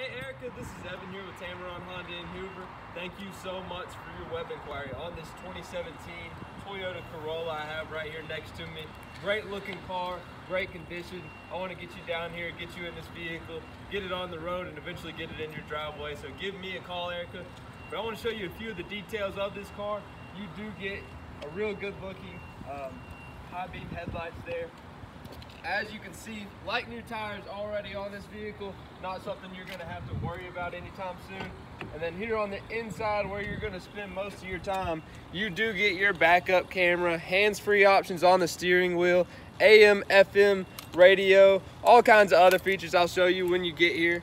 Hey Erica, this is Evan here with Tameron Honda in Hoover. Thank you so much for your web inquiry on this 2017 Toyota Corolla I have right here next to me. Great looking car, great condition. I want to get you down here, get you in this vehicle, get it on the road, and eventually get it in your driveway. So give me a call, Erica. But I want to show you a few of the details of this car. You do get a real good looking um, high beam headlights there as you can see, like new tires already on this vehicle, not something you're gonna have to worry about anytime soon. And then here on the inside where you're gonna spend most of your time, you do get your backup camera, hands-free options on the steering wheel, AM, FM, radio, all kinds of other features I'll show you when you get here.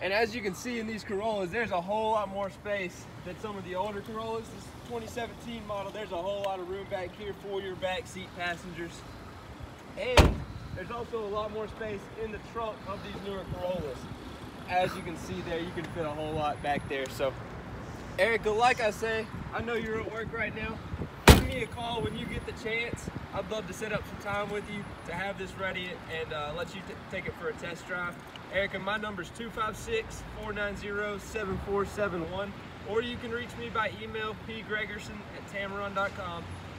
And as you can see in these Corollas, there's a whole lot more space than some of the older Corollas. This 2017 model, there's a whole lot of room back here for your back seat passengers. And there's also a lot more space in the trunk of these newer Corollas. As you can see there, you can fit a whole lot back there. So, Erica, like I say, I know you're at work right now. Give me a call when you get the chance. I'd love to set up some time with you to have this ready and uh, let you take it for a test drive. Erica, my number is 256-490-7471, or you can reach me by email, pgregerson at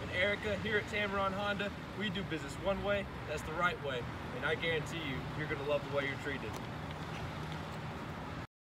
tameron.com. Erica here at Tameron Honda. We do business one way, that's the right way. And I guarantee you, you're gonna love the way you're treated.